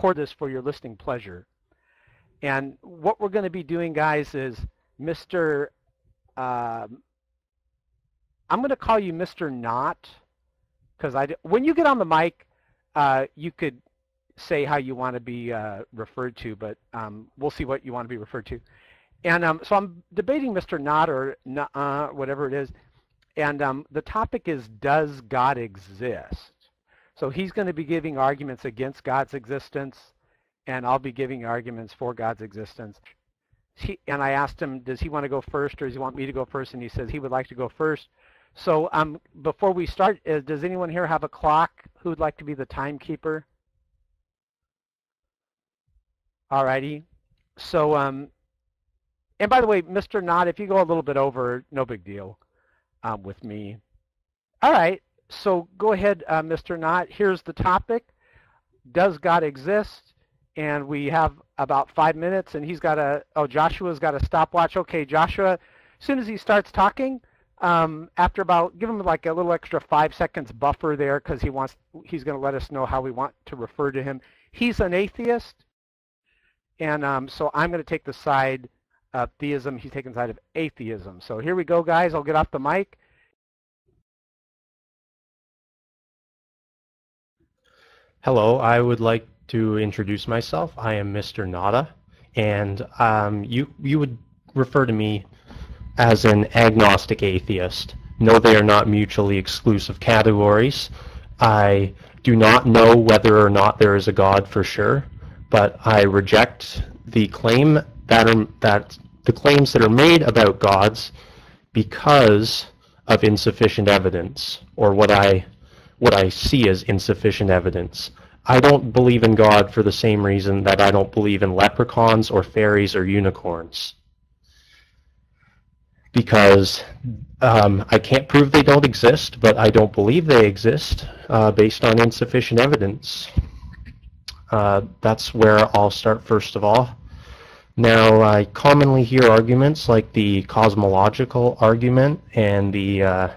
record this for your listening pleasure. And what we're going to be doing, guys, is Mr. Um, I'm going to call you Mr. Not, because I when you get on the mic, uh, you could say how you want to be uh, referred to, but um, we'll see what you want to be referred to. And um, so I'm debating Mr. Not or uh, whatever it is, and um, the topic is Does God exist? So he's going to be giving arguments against God's existence, and I'll be giving arguments for God's existence. He, and I asked him, does he want to go first or does he want me to go first? And he says he would like to go first. So um, before we start, uh, does anyone here have a clock who'd like to be the timekeeper? All righty. So, um, and by the way, Mr. Not, if you go a little bit over, no big deal um, with me. All right. So go ahead, uh, Mr. Knott. Here's the topic. Does God exist? And we have about five minutes, and he's got a, oh, Joshua's got a stopwatch. Okay, Joshua, as soon as he starts talking, um, after about, give him like a little extra five seconds buffer there because he wants, he's going to let us know how we want to refer to him. He's an atheist, and um, so I'm going to take the side of theism. He's taking the side of atheism. So here we go, guys. I'll get off the mic. Hello, I would like to introduce myself. I am Mr. Nada, and um, you you would refer to me as an agnostic atheist. No, they are not mutually exclusive categories. I do not know whether or not there is a God for sure, but I reject the claim that are, that the claims that are made about gods because of insufficient evidence, or what I what I see as insufficient evidence. I don't believe in God for the same reason that I don't believe in leprechauns or fairies or unicorns. Because um, I can't prove they don't exist, but I don't believe they exist uh, based on insufficient evidence. Uh, that's where I'll start first of all. Now, I commonly hear arguments like the cosmological argument and the uh,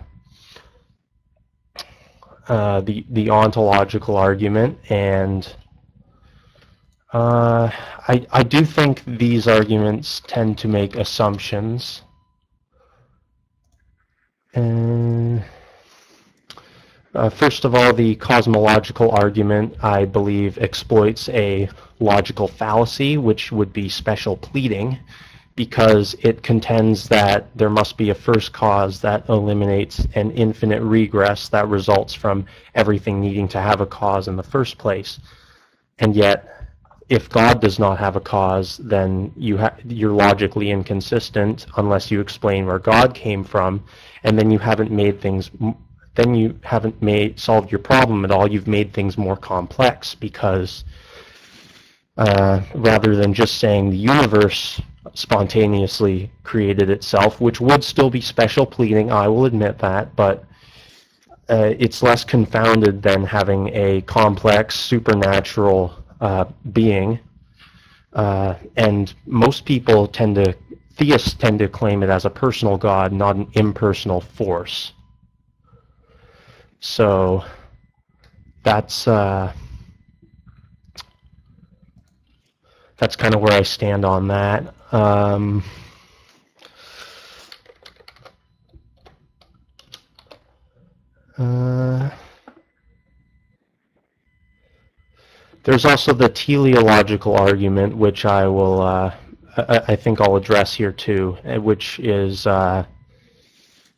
uh, the the ontological argument, and uh, I I do think these arguments tend to make assumptions. And uh, first of all, the cosmological argument, I believe, exploits a logical fallacy, which would be special pleading because it contends that there must be a first cause that eliminates an infinite regress that results from everything needing to have a cause in the first place. And yet, if God does not have a cause, then you ha- you're logically inconsistent unless you explain where God came from, and then you haven't made things. Then you haven't made solved your problem at all. You've made things more complex because uh, rather than just saying the universe spontaneously created itself, which would still be special pleading, I will admit that, but uh, it's less confounded than having a complex supernatural uh, being. Uh, and most people tend to, theists tend to claim it as a personal God, not an impersonal force. So that's uh, that's kind of where I stand on that. Um, uh, there's also the teleological argument, which I will, uh, I, I, think I'll address here too, uh, which is uh,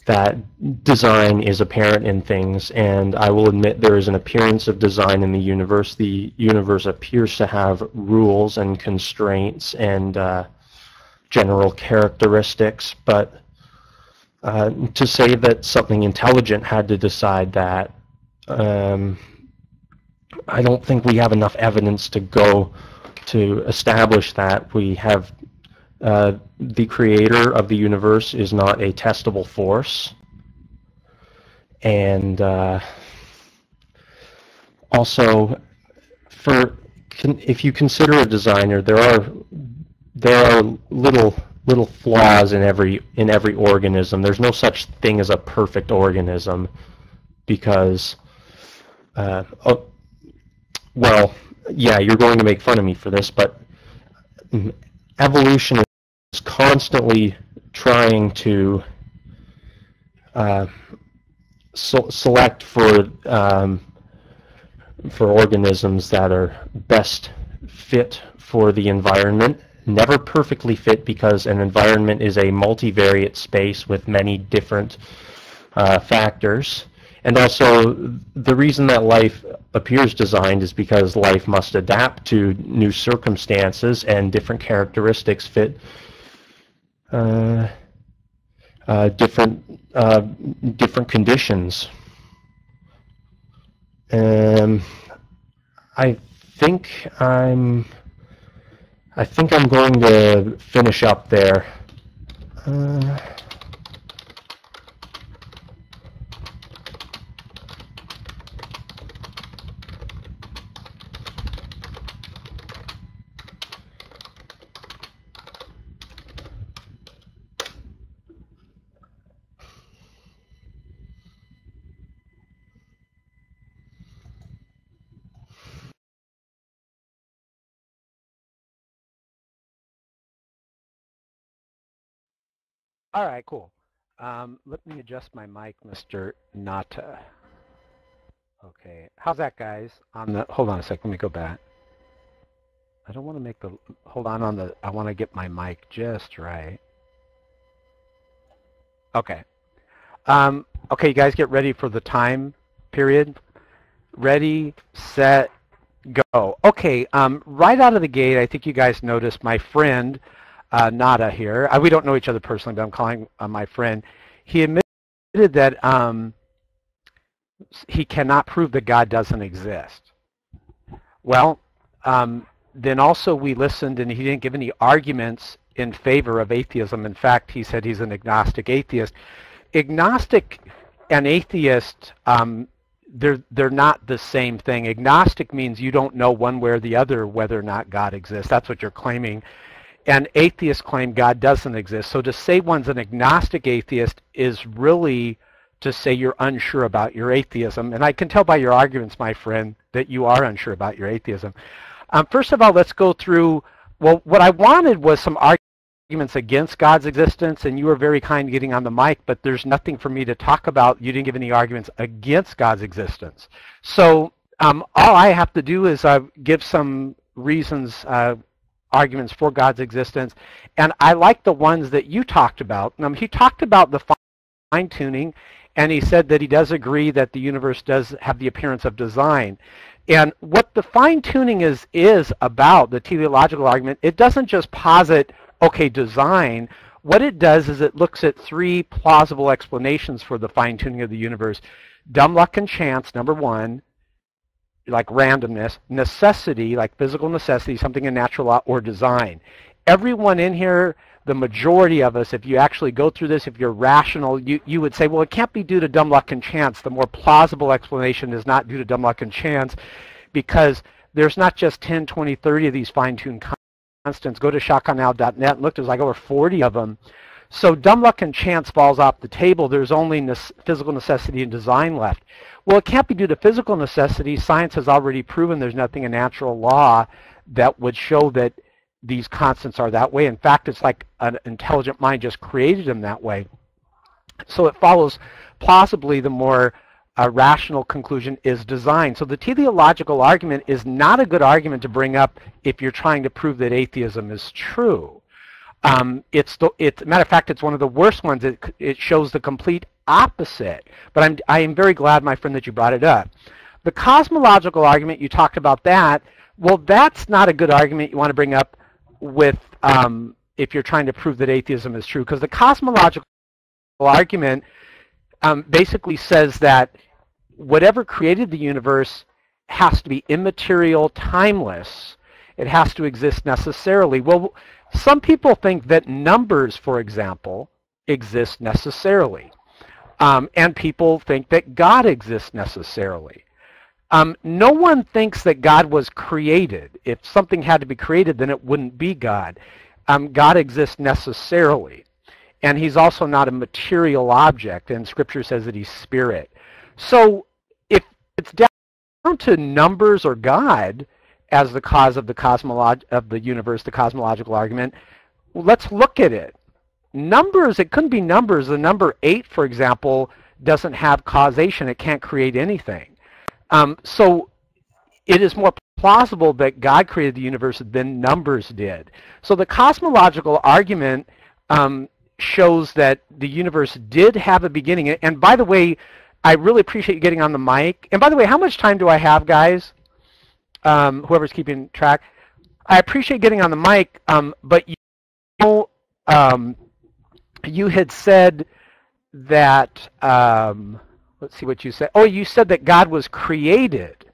that design is apparent in things, and I will admit there is an appearance of design in the universe. The universe appears to have rules and constraints and uh, general characteristics, but uh, to say that something intelligent had to decide that, um, I don't think we have enough evidence to go to establish that. We have uh, the creator of the universe is not a testable force, and uh, also for if you consider a designer, there are there are little little flaws in every in every organism. There's no such thing as a perfect organism because, uh, oh, well, yeah, you're going to make fun of me for this, but evolution is constantly trying to uh, so select for um, for organisms that are best fit for the environment. Never perfectly fit because an environment is a multivariate space with many different uh, factors. And also, the reason that life appears designed is because life must adapt to new circumstances and different characteristics fit uh, uh, different uh, different conditions. Um, I think I'm I think I'm going to finish up there. Uh, All right, cool. Um, let me adjust my mic, Mr. Nada. Okay, how's that, guys? On the hold on a second. Let me go back. I don't want to make the hold on on the. I want to get my mic just right. Okay. Um, okay, you guys get ready for the time period. Ready, set, go. Okay. Um, right out of the gate, I think you guys noticed my friend uh, Nada here. Uh, we don't know each other personally, but I'm calling uh, my friend. He admitted that um, he cannot prove that God doesn't exist. Well, um, then also we listened and he didn't give any arguments in favor of atheism. In fact, he said he's an agnostic atheist. Agnostic and atheist, um, they're, they're not the same thing. Agnostic means you don't know one way or the other whether or not God exists. That's what you're claiming and atheists claim God doesn't exist. So to say one's an agnostic atheist is really to say you're unsure about your atheism. And I can tell by your arguments, my friend, that you are unsure about your atheism. Um, first of all, let's go through, well, what I wanted was some arguments against God's existence, and you were very kind getting on the mic, but there's nothing for me to talk about. You didn't give any arguments against God's existence. So um, all I have to do is uh, give some reasons uh, arguments for God's existence. And I like the ones that you talked about. Um, he talked about the fine tuning, and he said that he does agree that the universe does have the appearance of design. And what the fine tuning is is about, the teleological argument, it doesn't just posit, okay, design. What it does is it looks at three plausible explanations for the fine tuning of the universe. Dumb luck and chance, number one like randomness, necessity, like physical necessity, something in natural law, or design. Everyone in here, the majority of us, if you actually go through this, if you're rational, you, you would say, well, it can't be due to dumb luck and chance. The more plausible explanation is not due to dumb luck and chance because there's not just 10, 20, 30 of these fine-tuned constants. Go to shockawenow.net and look, there's like over 40 of them. So dumb luck and chance falls off the table. There's only ne physical necessity and design left. Well, it can't be due to physical necessity. Science has already proven there's nothing in natural law that would show that these constants are that way. In fact, it's like an intelligent mind just created them that way. So it follows plausibly the more uh, rational conclusion is design. So the teleological argument is not a good argument to bring up if you're trying to prove that atheism is true. Um, it's the it's matter of fact, it's one of the worst ones. It it shows the complete opposite. But I'm I am very glad, my friend, that you brought it up. The cosmological argument you talked about that. Well, that's not a good argument you want to bring up with um, if you're trying to prove that atheism is true, because the cosmological argument um, basically says that whatever created the universe has to be immaterial, timeless. It has to exist necessarily. Well, some people think that numbers, for example, exist necessarily. Um, and people think that God exists necessarily. Um, no one thinks that God was created. If something had to be created, then it wouldn't be God. Um, God exists necessarily. And he's also not a material object, and Scripture says that he's spirit. So if it's down to numbers or God, as the cause of the cosmolog of the universe, the cosmological argument. Let's look at it. Numbers, it couldn't be numbers. The number 8, for example, doesn't have causation. It can't create anything. Um, so it is more plausible that God created the universe than numbers did. So the cosmological argument um, shows that the universe did have a beginning. And by the way, I really appreciate you getting on the mic. And by the way, how much time do I have, guys? Um, whoever's keeping track. I appreciate getting on the mic, um, but you um, you had said that, um, let's see what you said. Oh, you said that God was created.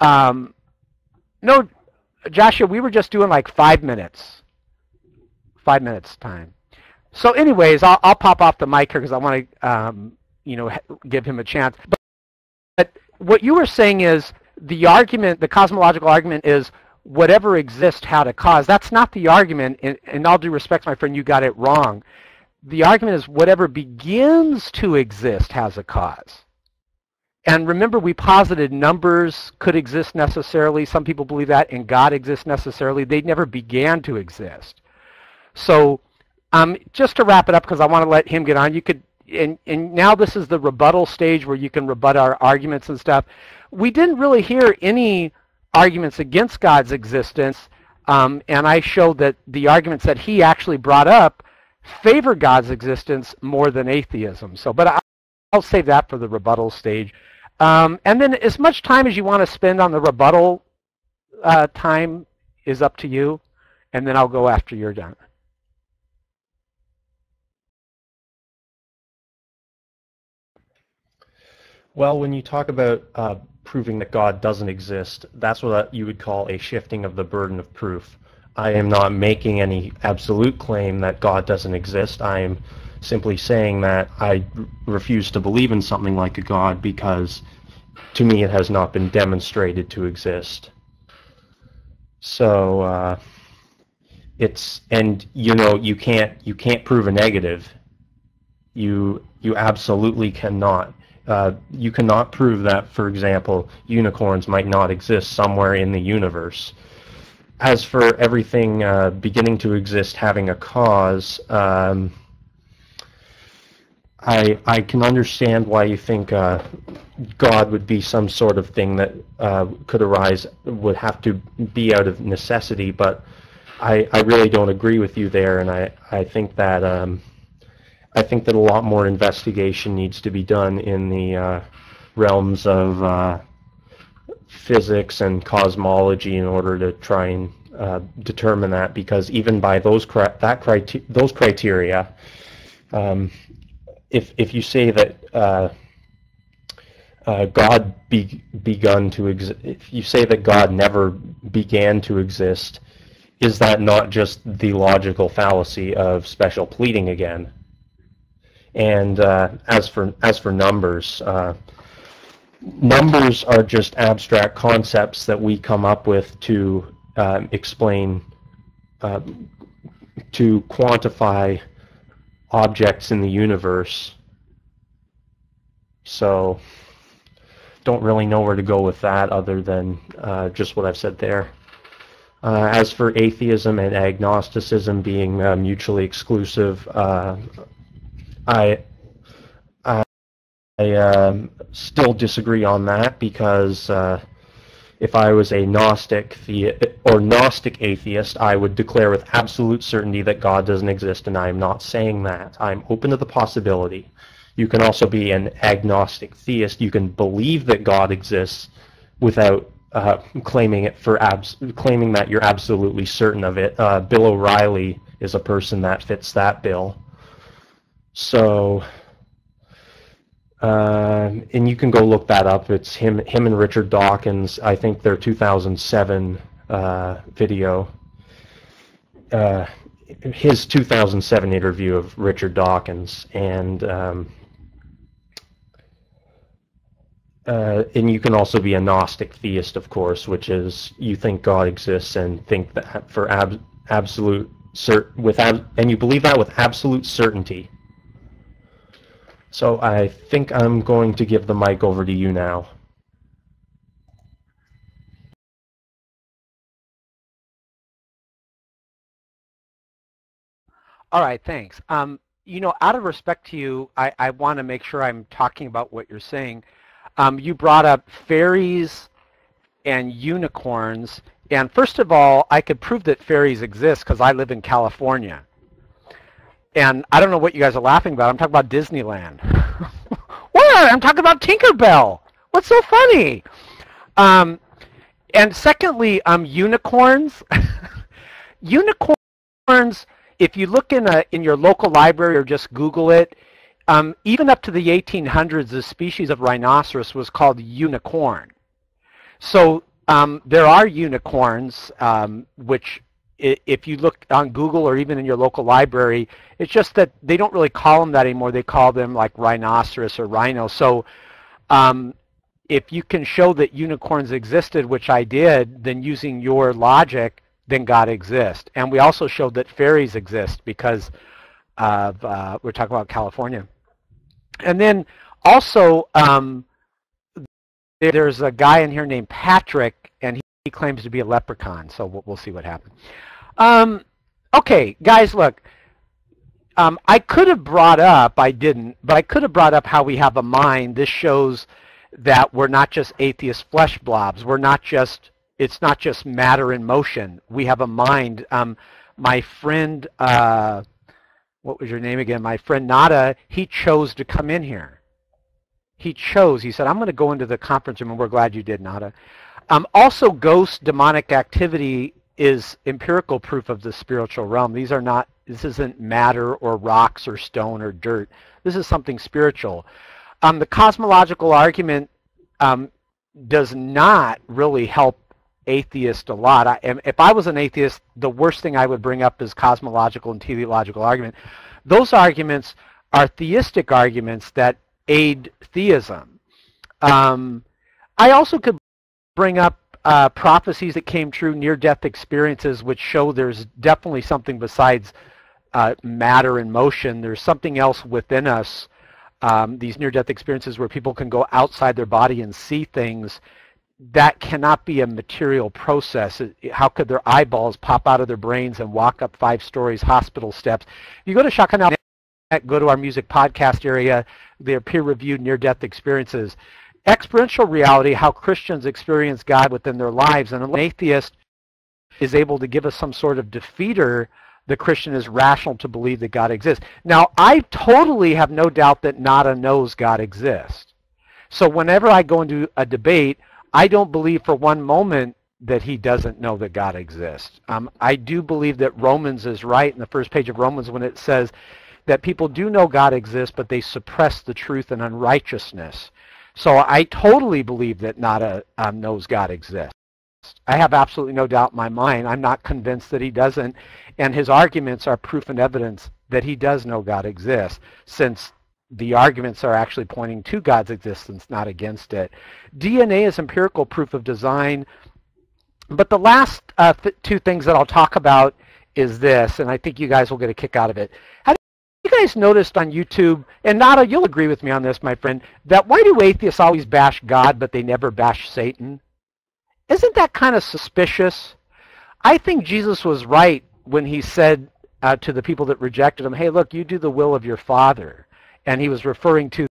Um, no, Joshua, we were just doing like five minutes. Five minutes time. So anyways, I'll, I'll pop off the mic here because I want to, um, you know, give him a chance. But, but what you were saying is the argument, the cosmological argument is whatever exists had a cause. That's not the argument. In, in all due respect, my friend, you got it wrong. The argument is whatever begins to exist has a cause. And remember, we posited numbers could exist necessarily. Some people believe that, and God exists necessarily. They never began to exist. So um, just to wrap it up, because I want to let him get on, you could, and, and now this is the rebuttal stage where you can rebut our arguments and stuff. We didn't really hear any arguments against God's existence, um, and I showed that the arguments that he actually brought up favor God's existence more than atheism. So, but I, I'll save that for the rebuttal stage. Um, and then as much time as you want to spend on the rebuttal uh, time is up to you, and then I'll go after you're done. Well, when you talk about uh, proving that God doesn't exist, that's what you would call a shifting of the burden of proof. I am not making any absolute claim that God doesn't exist. I am simply saying that I refuse to believe in something like a God because to me it has not been demonstrated to exist. So uh, it's and you know you can't you can't prove a negative. You you absolutely cannot. Uh, you cannot prove that, for example, unicorns might not exist somewhere in the universe. As for everything uh, beginning to exist having a cause, um, I I can understand why you think uh, God would be some sort of thing that uh, could arise would have to be out of necessity, but I I really don't agree with you there, and I I think that um, I think that a lot more investigation needs to be done in the uh, realms of uh, physics and cosmology in order to try and uh, determine that, because even by those that criteria those criteria. Um, if if you say that uh, uh, God be, begun to exist, if you say that God never began to exist, is that not just the logical fallacy of special pleading again? And uh, as for as for numbers, uh, numbers are just abstract concepts that we come up with to um, explain, uh, to quantify objects in the universe. So don't really know where to go with that other than uh, just what I've said there. Uh, as for atheism and agnosticism being uh, mutually exclusive, uh, I I, I um, still disagree on that because uh, if I was a Gnostic the- or Gnostic atheist, I would declare with absolute certainty that God doesn't exist, and I am not saying that. I'm open to the possibility. You can also be an agnostic theist. You can believe that God exists without uh, claiming it for abs- claiming that you're absolutely certain of it. Uh, bill O'Reilly is a person that fits that bill. So um, and you can go look that up. It's him, him and Richard Dawkins. I think their 2007 uh, video. Uh, his 2007 interview of Richard Dawkins, and um, uh, and you can also be a Gnostic theist, of course, which is you think God exists and think that for ab- absolute cert with ab- and you believe that with absolute certainty. So I think I'm going to give the mic over to you now. All right, thanks. Um, you know, out of respect to you, I, I want to make sure I'm talking about what you're saying. Um, you brought up fairies and unicorns. And first of all, I could prove that fairies exist because I live in California. And I don't know what you guys are laughing about. I'm talking about Disneyland. what? I'm talking about Tinkerbell. What's so funny? Um, and secondly, um, unicorns. unicorns, if you look in, a, in your local library or just Google it, um, even up to the 1800s, the species of rhinoceros was called unicorn. So um, there are unicorns, um, which if you look on Google or even in your local library, it's just that they don't really call them that anymore. They call them like rhinoceros or rhino. So um, if you can show that unicorns existed, which I did, then using your logic, then God exists. And we also showed that fairies exist because of, uh, we're talking about California. And then also, um, there's a guy in here named Patrick, and he, claims to be a leprechaun. So we'll see what happens. Um, okay, guys, look. Um, I could have brought up, I didn't, but I could have brought up how we have a mind. This shows that we're not just atheist flesh blobs. We're not just, it's not just matter in motion. We have a mind. Um, my friend, uh, what was your name again? My friend Nada, he chose to come in here. He chose, he said, I'm going to go into the conference room, and we're glad you did, Nada. Um, also, ghost demonic activity is empirical proof of the spiritual realm. These are not, this isn't matter or rocks or stone or dirt. This is something spiritual. Um, the cosmological argument um, does not really help atheists a lot. I, if I was an atheist, the worst thing I would bring up is cosmological and teleological argument. Those arguments are theistic arguments that aid theism. Um, I also could bring up uh, prophecies that came true, near-death experiences, which show there's definitely something besides uh, matter and motion. There's something else within us. Um, these near-death experiences where people can go outside their body and see things that cannot be a material process. How could their eyeballs pop out of their brains and walk up five stories, hospital steps? You go to shockawenow.net, go to our music podcast area, their peer-reviewed near-death experiences experiential reality, how Christians experience God within their lives. And an atheist is able to give us some sort of defeater, the Christian is rational to believe that God exists. Now, I totally have no doubt that Nada knows God exists. So whenever I go into a debate, I don't believe for one moment that he doesn't know that God exists. Um, I do believe that Romans is right in the first page of Romans when it says that people do know God exists, but they suppress the truth in unrighteousness. So I totally believe that Nada um, knows God exists. I have absolutely no doubt in my mind. I'm not convinced that he doesn't. And his arguments are proof and evidence that he does know God exists, since the arguments are actually pointing to God's existence, not against it. DNA is empirical proof of design. But the last uh, th two things that I'll talk about is this, and I think you guys will get a kick out of it. Have you guys noticed on YouTube, and Nada, you'll agree with me on this, my friend, that why do atheists always bash God, but they never bash Satan? Isn't that kind of suspicious? I think Jesus was right when he said uh, to the people that rejected him, hey, look, you do the will of your father. And he was referring to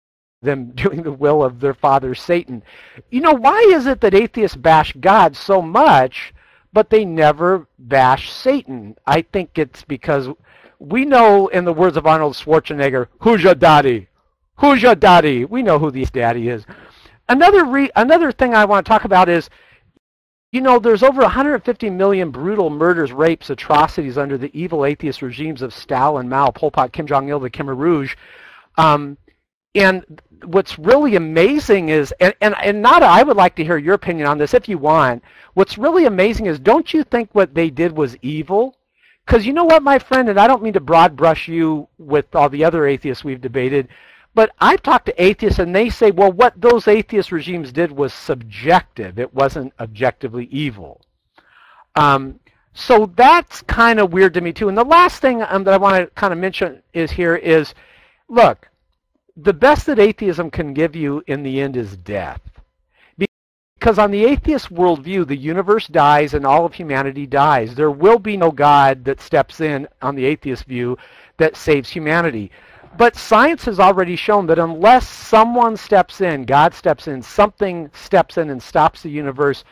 them doing the will of their father, Satan. You know, why is it that atheists bash God so much, but they never bash Satan? I think it's because we know, in the words of Arnold Schwarzenegger, who's your daddy? Who's your daddy? We know who this daddy is. Another re- another thing I want to talk about is, you know, there's over 150 million brutal murders, rapes, atrocities under the evil atheist regimes of Stalin, Mao, Pol Pot, Kim Jong Il, the Khmer Rouge. Um, and what's really amazing is, and, and, and Nada, I would like to hear your opinion on this if you want. What's really amazing is, don't you think what they did was evil? Because you know what, my friend, and I don't mean to broad brush you with all the other atheists we've debated, but I've talked to atheists and they say, well, what those atheist regimes did was subjective. It wasn't objectively evil. Um, so that's kind of weird to me too. And the last thing um, that I want to kind of mention is here is, look, the best that atheism can give you in the end is death Because on the atheist worldview, the universe dies and all of humanity dies. There will be no God that steps in on the atheist view that saves humanity. But science has already shown that unless someone steps in, God steps in, something steps in and stops the universe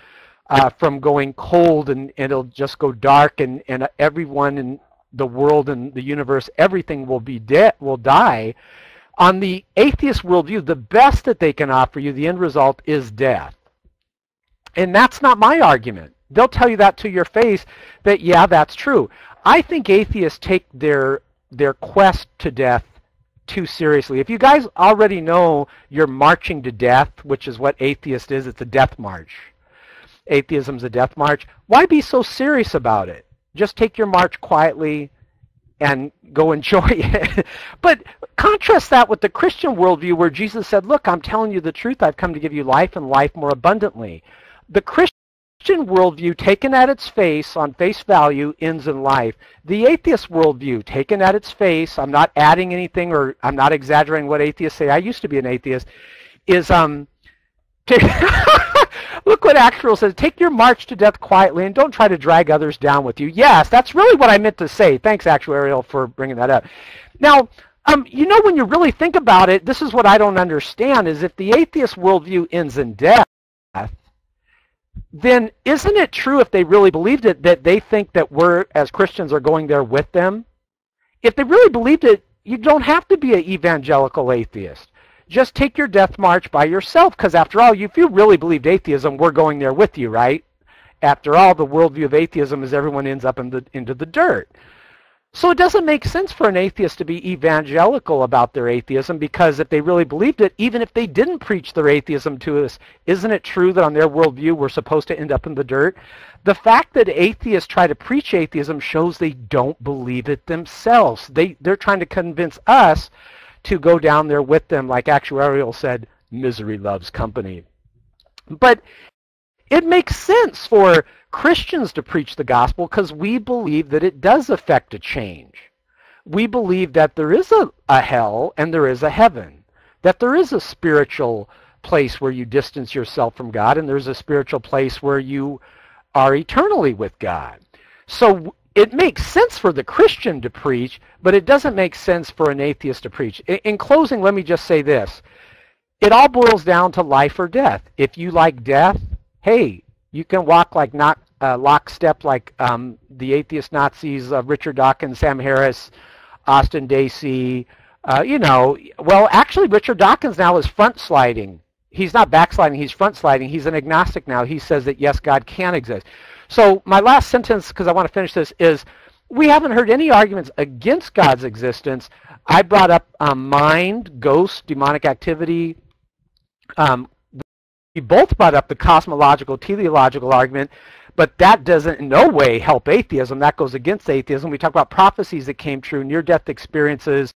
uh, from going cold and, and, it'll just go dark and, and everyone in the world and the universe, everything will be dead, will die. On the atheist worldview, the best that they can offer you, the end result is death. And that's not my argument. They'll tell you that to your face that, yeah, that's true. I think atheists take their, their quest to death too seriously. If you guys already know you're marching to death, which is what atheist is, it's a death march. Atheism's a death march. Why be so serious about it? Just take your march quietly and go enjoy it. but contrast that with the Christian worldview where Jesus said, look, I'm telling you the truth. I've come to give you life and life more abundantly. The Christian worldview, taken at its face, on face value, ends in life. The atheist worldview, taken at its face, I'm not adding anything or I'm not exaggerating what atheists say. I used to be an atheist, is um, Look what Actual says. Take your march to death quietly and don't try to drag others down with you. Yes, that's really what I meant to say. Thanks, Actuarial, for bringing that up. Now, um, you know, when you really think about it, this is what I don't understand, is if the atheist worldview ends in death, then isn't it true if they really believed it that they think that we're, as Christians, are going there with them? If they really believed it, you don't have to be an evangelical atheist just take your death march by yourself because after all, if you really believed atheism, we're going there with you, right? After all, the worldview of atheism is everyone ends up in the, into the dirt. So it doesn't make sense for an atheist to be evangelical about their atheism because if they really believed it, even if they didn't preach their atheism to us, isn't it true that on their worldview we're supposed to end up in the dirt? The fact that atheists try to preach atheism shows they don't believe it themselves. They, they're trying to convince us to go down there with them, like Actuarial said, misery loves company. But it makes sense for Christians to preach the gospel because we believe that it does affect a change. We believe that there is a, a hell and there is a heaven, that there is a spiritual place where you distance yourself from God and there's a spiritual place where you are eternally with God. So it makes sense for the Christian to preach, but it doesn't make sense for an atheist to preach. In, closing, let me just say this. It all boils down to life or death. If you like death, hey, you can walk like not uh, lockstep like um, the atheist Nazis, uh, Richard Dawkins, Sam Harris, Austin Dacey. Uh, you know, well, actually, Richard Dawkins now is front sliding. He's not backsliding, he's front sliding. He's an agnostic now. He says that, yes, God can exist. So my last sentence, because I want to finish this, is we haven't heard any arguments against God's existence. I brought up um, mind, ghost, demonic activity. Um, we both brought up the cosmological, teleological argument, but that doesn't in no way help atheism. That goes against atheism. We talk about prophecies that came true, near-death experiences,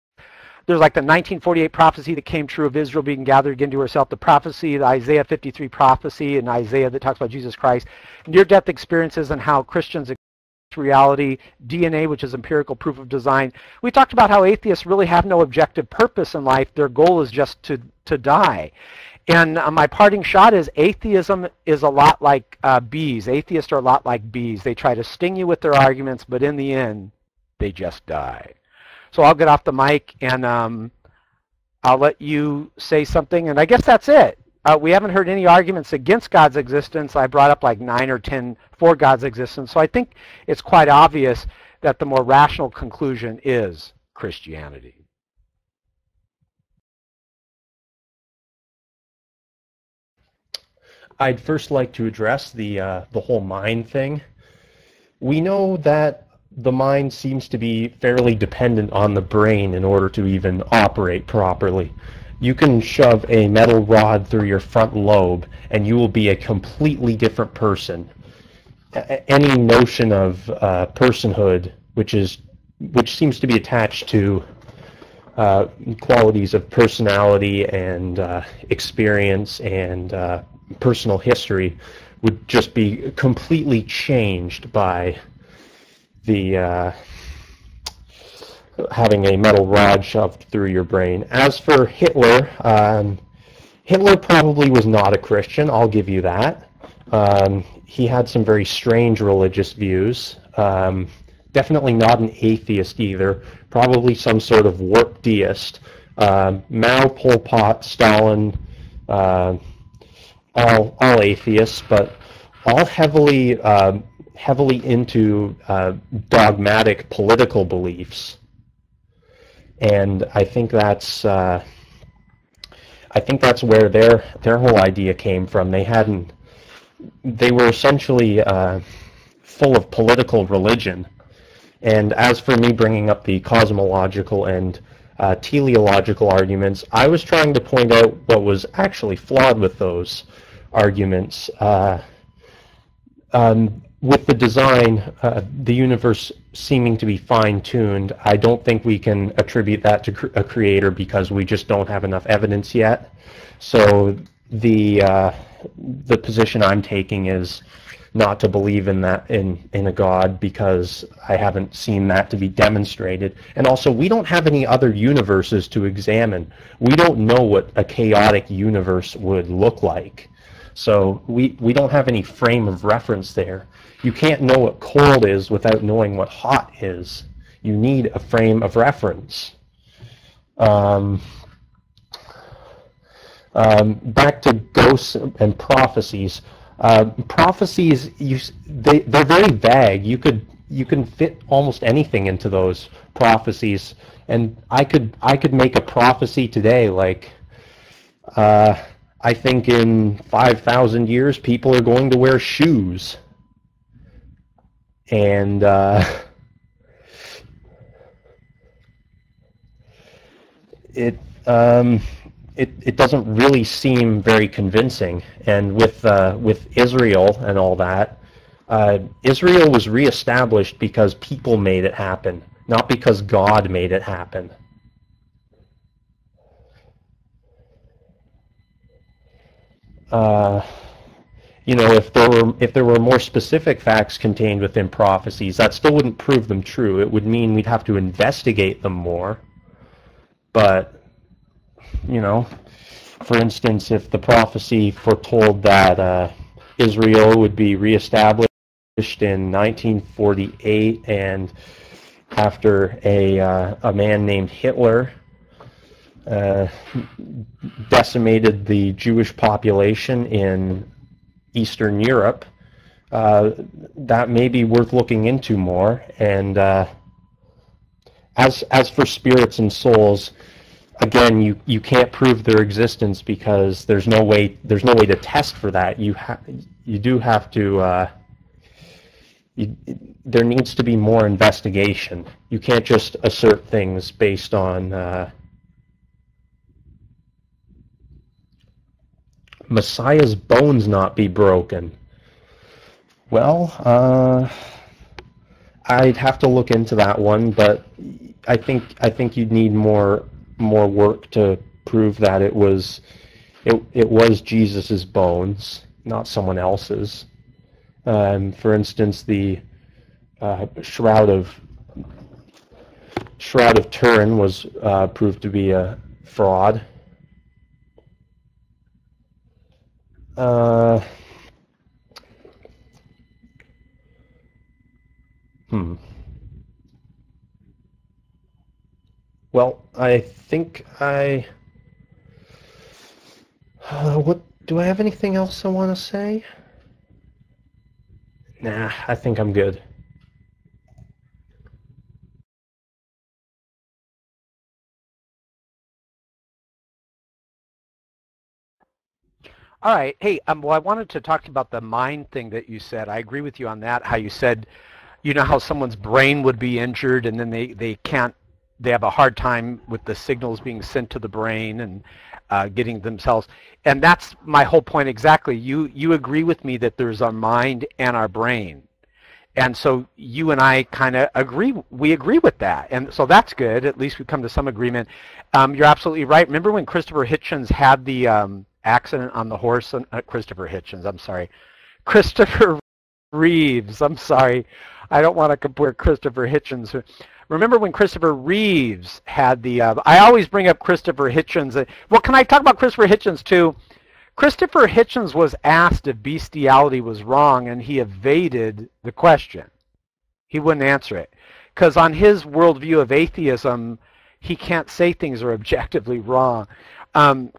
there's like the 1948 prophecy that came true of Israel being gathered again to herself, the prophecy, the Isaiah 53 prophecy in Isaiah that talks about Jesus Christ, near-death experiences and how Christians reality, DNA, which is empirical proof of design. We talked about how atheists really have no objective purpose in life. Their goal is just to, to die. And uh, my parting shot is atheism is a lot like uh, bees. Atheists are a lot like bees. They try to sting you with their arguments, but in the end, they just die. So I'll get off the mic and um, I'll let you say something. And I guess that's it. Uh, we haven't heard any arguments against God's existence. I brought up like nine or ten for God's existence. So I think it's quite obvious that the more rational conclusion is Christianity. I'd first like to address the uh, the whole mind thing. We know that the mind seems to be fairly dependent on the brain in order to even operate properly. You can shove a metal rod through your front lobe and you will be a completely different person. Any notion of uh, personhood, which is which seems to be attached to uh, qualities of personality and uh, experience and uh, personal history, would just be completely changed by the uh, having a metal rod shoved through your brain. As for Hitler, um, Hitler probably was not a Christian. I'll give you that. Um, he had some very strange religious views. Um, definitely not an atheist either. Probably some sort of warped deist. Uh, Mao, Pol Pot, Stalin, uh, all all atheists, but all heavily uh, heavily into uh, dogmatic political beliefs. And I think that's uh, I think that's where their their whole idea came from. They hadn't they were essentially uh, full of political religion. And as for me bringing up the cosmological and uh, teleological arguments, I was trying to point out what was actually flawed with those arguments. Uh, um, with the design, uh, the universe seeming to be fine-tuned, I don't think we can attribute that to cr a creator because we just don't have enough evidence yet. So the uh, the position I'm taking is not to believe in that in in a god because I haven't seen that to be demonstrated. And also, we don't have any other universes to examine. We don't know what a chaotic universe would look like. So we, we don't have any frame of reference there. You can't know what cold is without knowing what hot is. You need a frame of reference. Um, um, back to ghosts and prophecies. Uh, prophecies, you, they, they're very vague. You could you can fit almost anything into those prophecies, and I could I could make a prophecy today like. Uh, I think in 5,000 years, people are going to wear shoes. And uh, it, um, it, it doesn't really seem very convincing. And with, uh, with Israel and all that, uh, Israel was reestablished because people made it happen, not because God made it happen. uh, you know, if there were if there were more specific facts contained within prophecies, that still wouldn't prove them true. It would mean we'd have to investigate them more. But you know, for instance, if the prophecy foretold that uh, Israel would be reestablished in 1948, and after a uh, a man named Hitler uh, decimated the Jewish population in Eastern Europe, uh, that may be worth looking into more. And uh, as as for spirits and souls, again, you you can't prove their existence because there's no way there's no way to test for that. You ha- you do have to. Uh, you, there needs to be more investigation. You can't just assert things based on uh, Messiah's bones not be broken? Well, uh, I'd have to look into that one, but I think I think you'd need more more work to prove that it was it it was Jesus's bones, not someone else's. Um, for instance, the uh, shroud of shroud of Turin was uh, proved to be a fraud. Uh, hmm. Well, I think I... Uh, what do I have anything else I want to say? Nah, I think I'm good. All right. Hey, um, well, I wanted to talk about the mind thing that you said. I agree with you on that. How you said, you know, how someone's brain would be injured, and then they they can't, they have a hard time with the signals being sent to the brain and uh, getting themselves. And that's my whole point exactly. You you agree with me that there's our mind and our brain, and so you and I kind of agree. We agree with that, and so that's good. At least we come to some agreement. Um, you're absolutely right. Remember when Christopher Hitchens had the um, accident on the horse, uh, Christopher Hitchens, I'm sorry. Christopher Reeves, I'm sorry. I don't want to compare Christopher Hitchens. Remember when Christopher Reeves had the, uh, I always bring up Christopher Hitchens. Uh, well, can I talk about Christopher Hitchens too? Christopher Hitchens was asked if bestiality was wrong, and he evaded the question. He wouldn't answer it. Because on his worldview of atheism, he can't say things are objectively wrong. Um,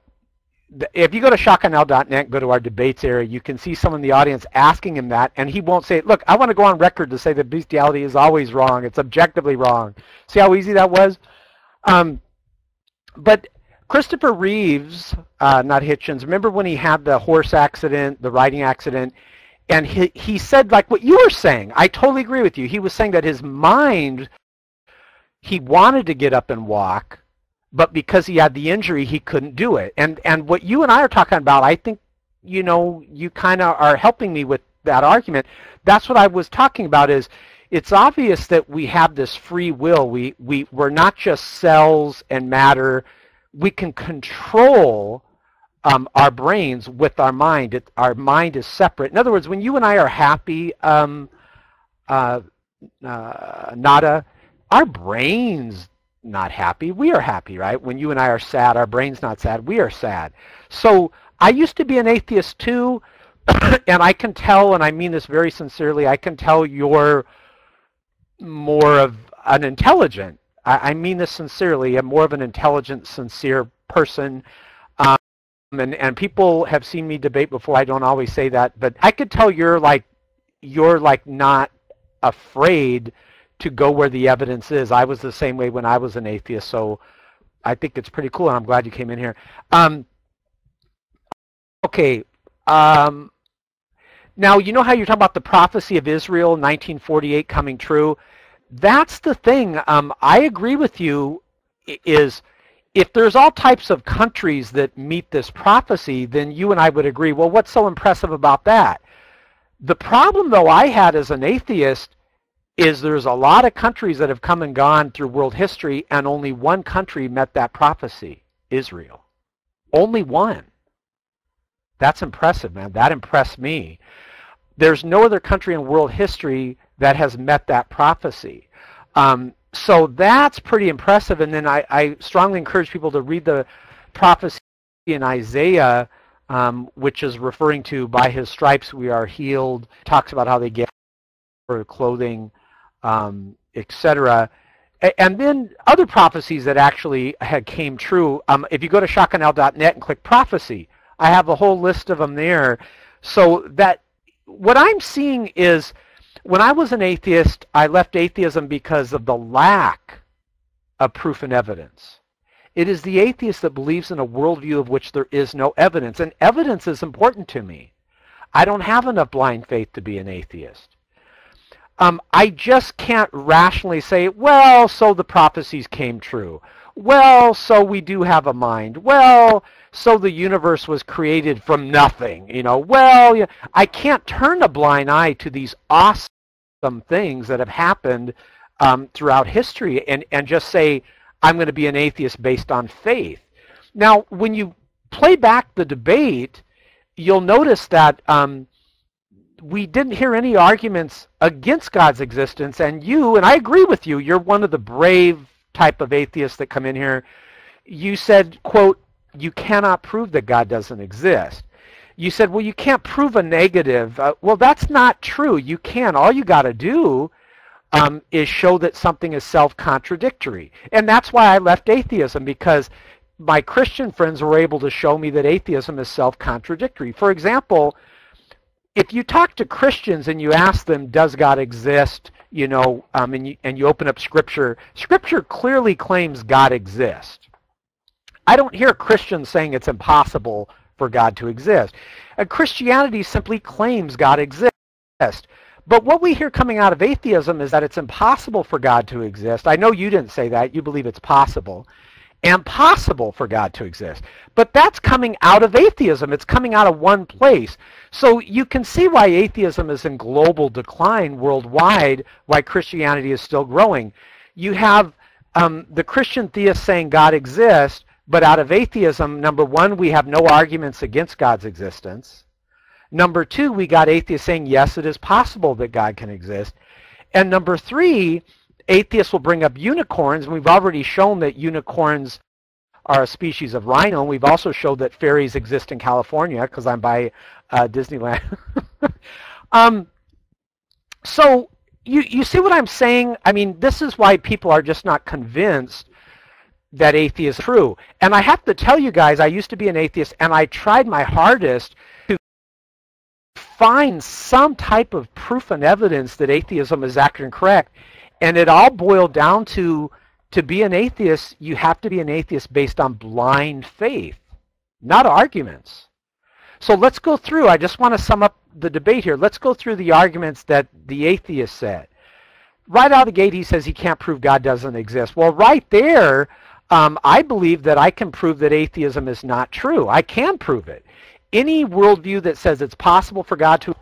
if you go to shockawenow.net, go to our debates area, you can see someone in the audience asking him that, and he won't say, look, I want to go on record to say that bestiality is always wrong. It's objectively wrong. See how easy that was? Um, but Christopher Reeves, uh, not Hitchens, remember when he had the horse accident, the riding accident, and he, he said like what you were saying. I totally agree with you. He was saying that his mind, he wanted to get up and walk, but because he had the injury, he couldn't do it. And and what you and I are talking about, I think, you know, you kind of are helping me with that argument. That's what I was talking about. Is it's obvious that we have this free will. We we we're not just cells and matter. We can control um, our brains with our mind. It, our mind is separate. In other words, when you and I are happy, um, uh, uh, nada, our brains not happy. We are happy, right? When you and I are sad, our brain's not sad. We are sad. So I used to be an atheist too, and I can tell, and I mean this very sincerely, I can tell you're more of an intelligent, I, I mean this sincerely, I'm more of an intelligent, sincere person. Um, and, and people have seen me debate before. I don't always say that, but I could tell you're like, you're like not afraid to go where the evidence is. I was the same way when I was an atheist, so I think it's pretty cool, and I'm glad you came in here. Um, okay. Um, now, you know how you're talking about the prophecy of Israel, 1948, coming true? That's the thing. Um, I agree with you, is if there's all types of countries that meet this prophecy, then you and I would agree, well, what's so impressive about that? The problem, though, I had as an atheist is there's a lot of countries that have come and gone through world history, and only one country met that prophecy, Israel. Only one. That's impressive, man. That impressed me. There's no other country in world history that has met that prophecy. Um, so that's pretty impressive. And then I, I, strongly encourage people to read the prophecy in Isaiah, um, which is referring to by his stripes we are healed. Talks about how they get clothing um, etc. And then other prophecies that actually had came true. Um, if you go to shockawenow.net and click prophecy, I have a whole list of them there. So that what I'm seeing is when I was an atheist, I left atheism because of the lack of proof and evidence. It is the atheist that believes in a worldview of which there is no evidence. And evidence is important to me. I don't have enough blind faith to be an atheist um, I just can't rationally say, well, so the prophecies came true. Well, so we do have a mind. Well, so the universe was created from nothing. You know, well, I can't turn a blind eye to these awesome things that have happened um, throughout history and, and just say, I'm going to be an atheist based on faith. Now, when you play back the debate, you'll notice that um, we didn't hear any arguments against God's existence. And you, and I agree with you, you're one of the brave type of atheists that come in here. You said, quote, you cannot prove that God doesn't exist. You said, well, you can't prove a negative. Uh, well, that's not true. You can. All you got to do um, is show that something is self-contradictory. And that's why I left atheism, because my Christian friends were able to show me that atheism is self-contradictory. For example, if you talk to Christians and you ask them, does God exist, you know, um, and, you, and you open up Scripture, Scripture clearly claims God exists. I don't hear Christians saying it's impossible for God to exist. Christianity simply claims God exists. But what we hear coming out of atheism is that it's impossible for God to exist. I know you didn't say that. You believe it's possible and possible for God to exist. But that's coming out of atheism. It's coming out of one place. So you can see why atheism is in global decline worldwide, why Christianity is still growing. You have um, the Christian theists saying God exists, but out of atheism, number one, we have no arguments against God's existence. Number two, we got atheists saying, yes, it is possible that God can exist. And number three, atheists will bring up unicorns, and we've already shown that unicorns are a species of rhino. We've also showed that fairies exist in California because I'm by uh, Disneyland. um, so you, you see what I'm saying? I mean, this is why people are just not convinced that atheism is true. And I have to tell you guys, I used to be an atheist, and I tried my hardest to find some type of proof and evidence that atheism is accurate and correct. And it all boiled down to, to be an atheist, you have to be an atheist based on blind faith, not arguments. So let's go through. I just want to sum up the debate here. Let's go through the arguments that the atheist said. Right out of the gate, he says he can't prove God doesn't exist. Well, right there, um, I believe that I can prove that atheism is not true. I can prove it. Any worldview that says it's possible for God to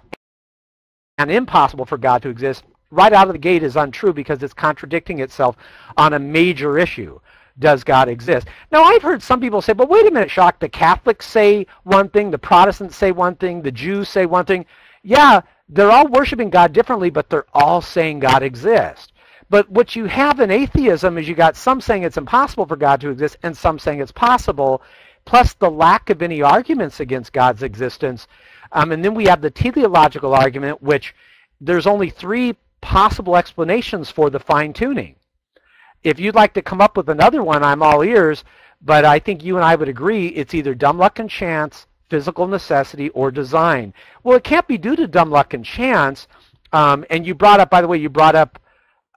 and impossible for God to exist right out of the gate is untrue because it's contradicting itself on a major issue does God exist? Now, I've heard some people say, but wait a minute, Shock, the Catholics say one thing, the Protestants say one thing, the Jews say one thing. Yeah, they're all worshiping God differently, but they're all saying God exists. But what you have in atheism is you got some saying it's impossible for God to exist and some saying it's possible, plus the lack of any arguments against God's existence. Um, and then we have the teleological argument, which there's only three possible explanations for the fine tuning if you'd like to come up with another one, I'm all ears. But I think you and I would agree it's either dumb luck and chance, physical necessity, or design. Well, it can't be due to dumb luck and chance. Um, and you brought up, by the way, you brought up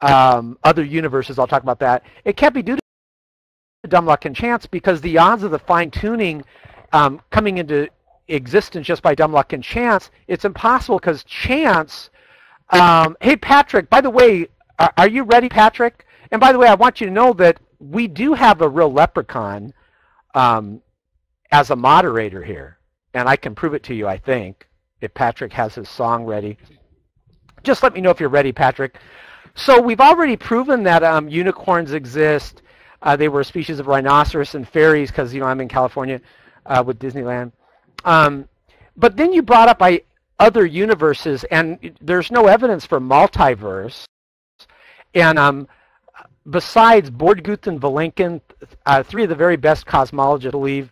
um, other universes. I'll talk about that. It can't be due to dumb luck and chance because the odds of the fine tuning um, coming into existence just by dumb luck and chance, it's impossible because chance. Um, hey, Patrick, by the way, are, are you ready, Patrick? And by the way, I want you to know that we do have a real leprechaun um, as a moderator here. And I can prove it to you, I think, if Patrick has his song ready. Just let me know if you're ready, Patrick. So we've already proven that um, unicorns exist. Uh, they were a species of rhinoceros and fairies because, you know, I'm in California uh, with Disneyland. Um, but then you brought up I, other universes, and there's no evidence for multiverse. And um, besides Borde-Guth and Vilenkin, uh, three of the very best cosmologists, I believe,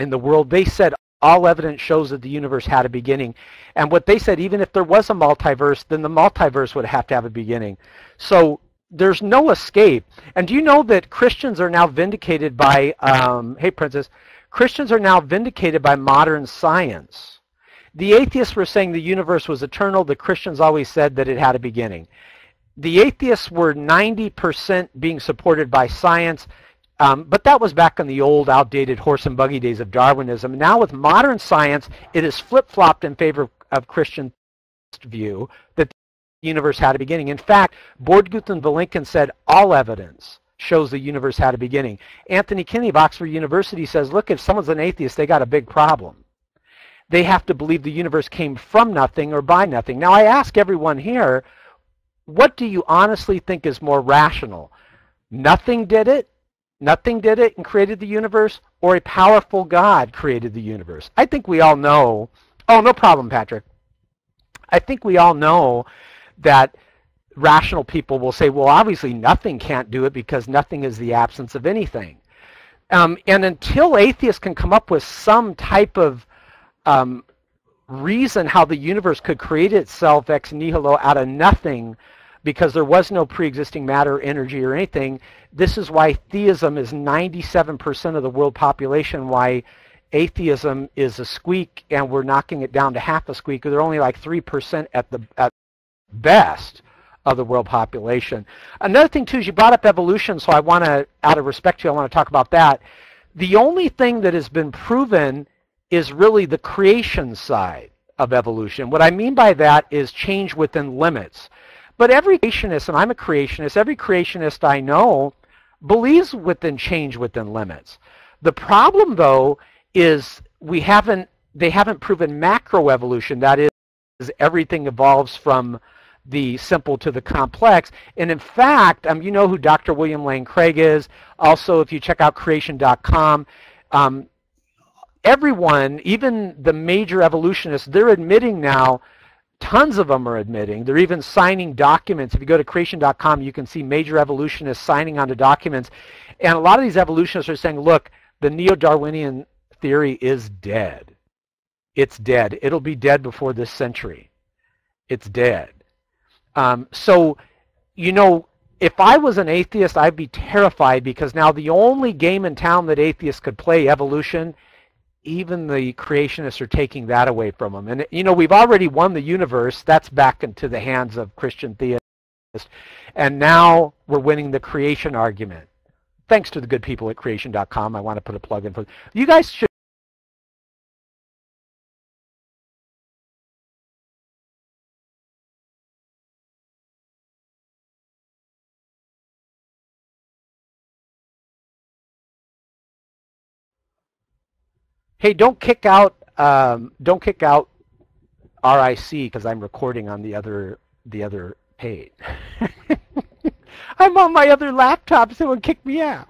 in the world, they said all evidence shows that the universe had a beginning. And what they said, even if there was a multiverse, then the multiverse would have to have a beginning. So there's no escape. And do you know that Christians are now vindicated by, um, hey, Princess, Christians are now vindicated by modern science. The atheists were saying the universe was eternal. The Christians always said that it had a beginning the atheists were 90% being supported by science, um, but that was back in the old, outdated horse and buggy days of Darwinism. Now with modern science, it is flip-flopped in favor of, Christian view that the universe had a beginning. In fact, Borde-Guth and Vilenkin said all evidence shows the universe had a beginning. Anthony Kenny of Oxford University says, look, if someone's an atheist, they got a big problem. They have to believe the universe came from nothing or by nothing. Now, I ask everyone here, what do you honestly think is more rational? Nothing did it? Nothing did it and created the universe? Or a powerful God created the universe? I think we all know. Oh, no problem, Patrick. I think we all know that rational people will say, well, obviously nothing can't do it because nothing is the absence of anything. Um, and until atheists can come up with some type of um, reason how the universe could create itself ex nihilo out of nothing, because there was no pre-existing matter, energy, or anything. This is why theism is 97% of the world population, why atheism is a squeak, and we're knocking it down to half a squeak. They're only like 3% at the at best of the world population. Another thing, too, is you brought up evolution, so I want to, out of respect to you, I want to talk about that. The only thing that has been proven is really the creation side of evolution. What I mean by that is change within limits. But every creationist, and I'm a creationist, every creationist I know believes within change within limits. The problem, though, is we haven't they haven't proven macroevolution. That is, everything evolves from the simple to the complex. And in fact, um, you know who Dr. William Lane Craig is. Also, if you check out creation.com, um, everyone, even the major evolutionists, they're admitting now tons of them are admitting. They're even signing documents. If you go to creation.com, you can see major evolutionists signing onto documents. And a lot of these evolutionists are saying, look, the neo-Darwinian theory is dead. It's dead. It'll be dead before this century. It's dead. Um, so, you know, if I was an atheist, I'd be terrified because now the only game in town that atheists could play, evolution, even the creationists are taking that away from them. And, you know, we've already won the universe. That's back into the hands of Christian theists. And now we're winning the creation argument. Thanks to the good people at creation.com. I want to put a plug in for you guys should Hey, don't kick out um, don't kick out RIC because I'm recording on the other the other page. I'm on my other laptop. Someone kicked me out.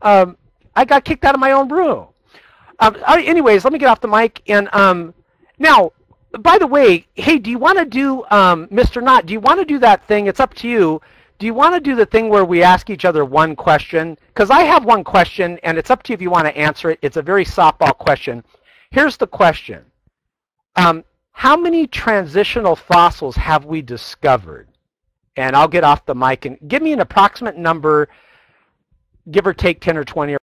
Um, I got kicked out of my own room. Um, anyways, let me get off the mic. And um, now, by the way, hey, do you want to do, um, Mr. Knott, do you want to do that thing? It's up to you do you want to do the thing where we ask each other one question? Because I have one question, and it's up to you if you want to answer it. It's a very softball question. Here's the question. Um, how many transitional fossils have we discovered? And I'll get off the mic and give me an approximate number, give or take 10 or 20.